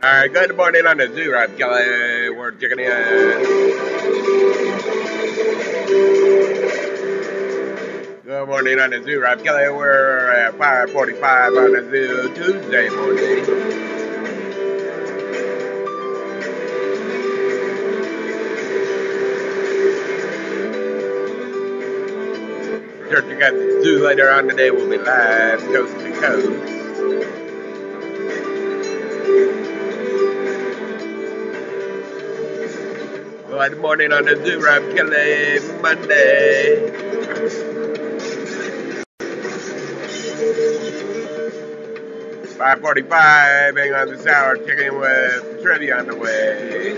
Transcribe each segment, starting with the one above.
All right, good morning on the zoo, Rob Kelley. We're checking in. Good morning on the zoo, Rob Kelley. We're at 5:45 on the zoo Tuesday morning. You got the zoo later on today. We'll be live coast to coast. Good morning on the Rob Kelley Monday. Five forty-five, hang on this hour, checking with trivia on the way.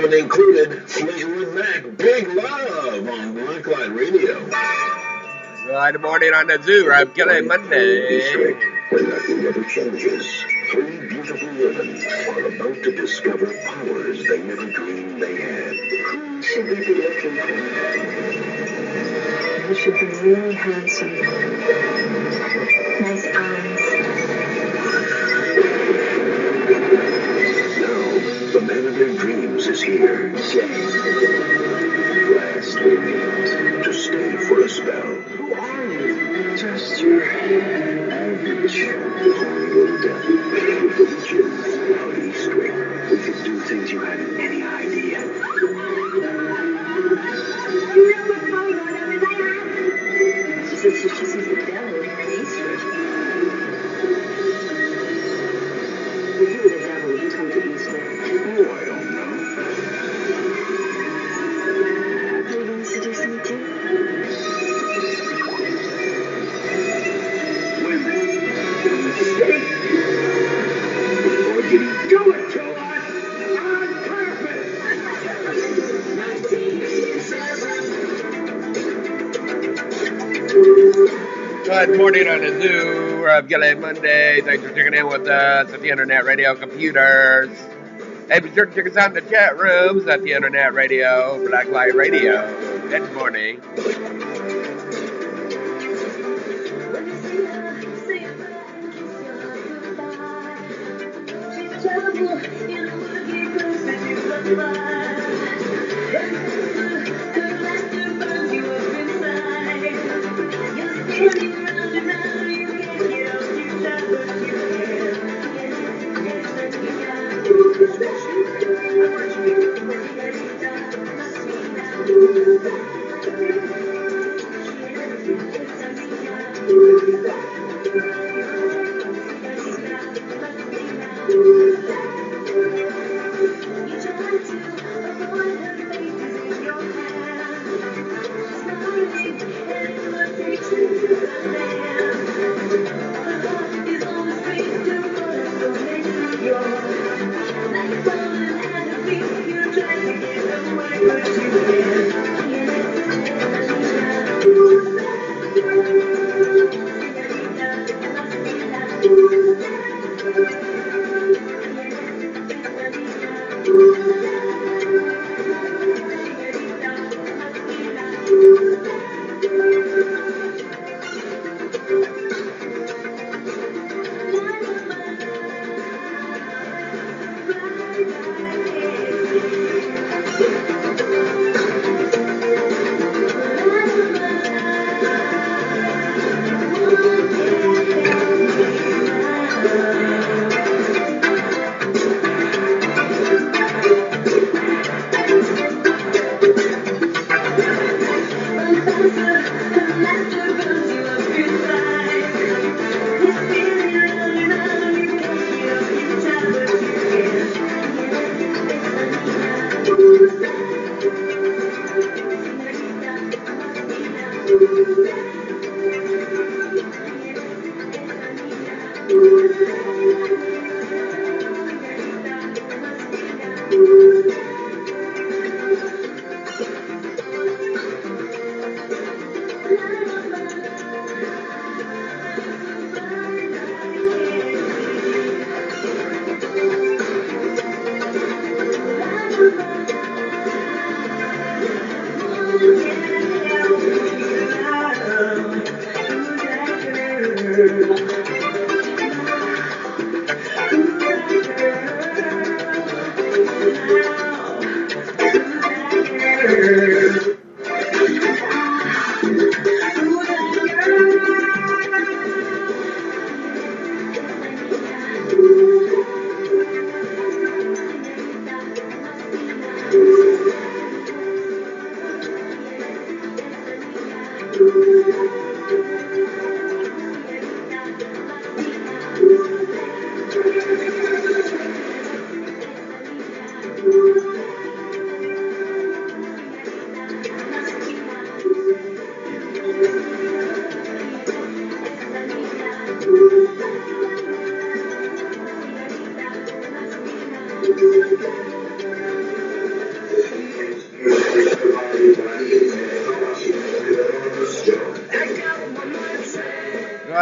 1987 included Fleetwood Mac, Big Love on Blacklight Radio. Good morning on the Zoo, Rob Kelley Monday. When nothing ever changes, three beautiful women are about to discover powers they never dreamed they had. Who should we be looking for? He should be really handsome. Nice eyes. The man of their dreams is here. Morning on the Zoo. Rob Gillette Monday. Thanks for checking in with us at the Internet Radio Computers. Hey, be sure to check us out in the chat rooms at the Internet Radio, Blacklight Radio. Good morning. Jesus.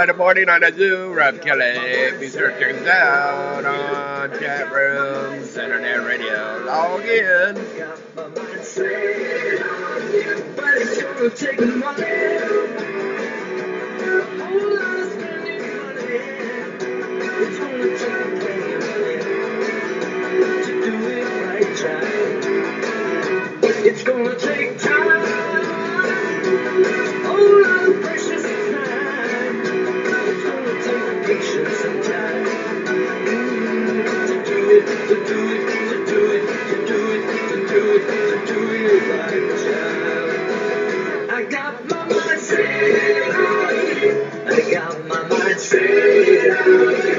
Good morning on the Zoo. Rob Kelley. Be sure to check us out on chat rooms, internet radio. Log in. I got my mind set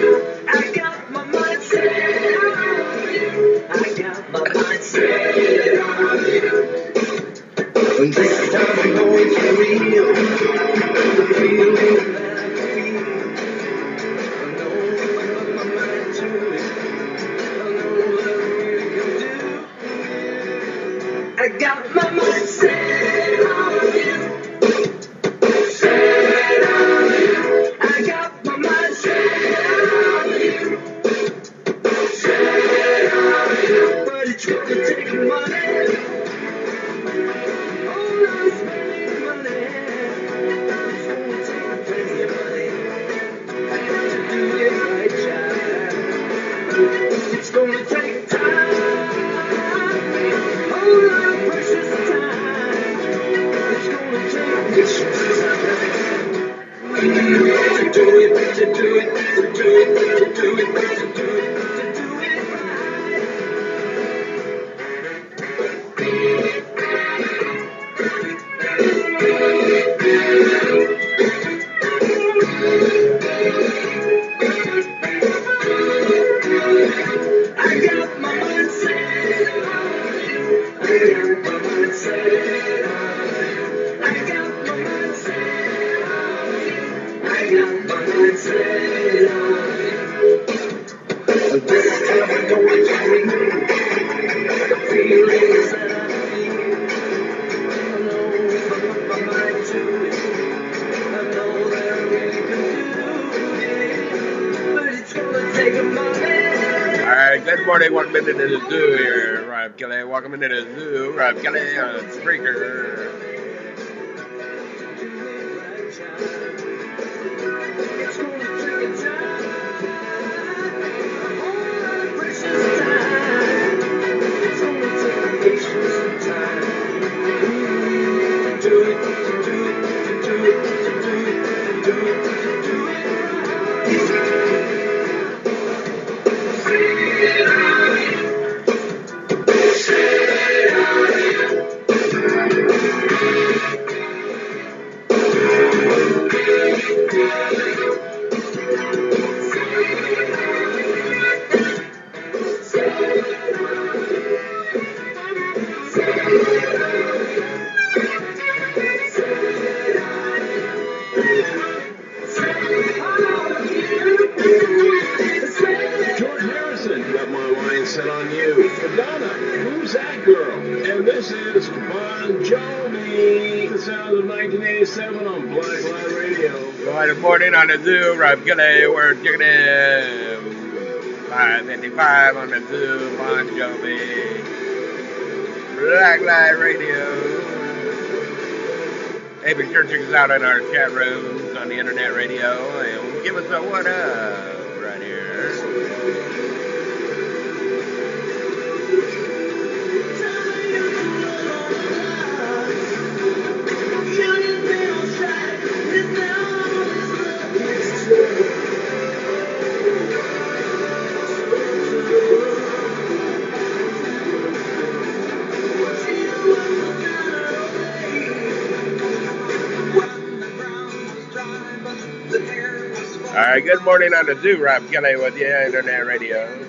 Good morning, welcome into the zoo here. Rob Kelley, welcome into the zoo. Rob Kelley on Spreaker. Good morning on the Zoom. I'm we're gonna 555 on the Zoom. Bon Jovi. Black Light Radio. Hey, be sure to check us out in our chat rooms on the internet radio and give us a what up. Good morning on the zoo. Rob Kelley with the Internet Radio.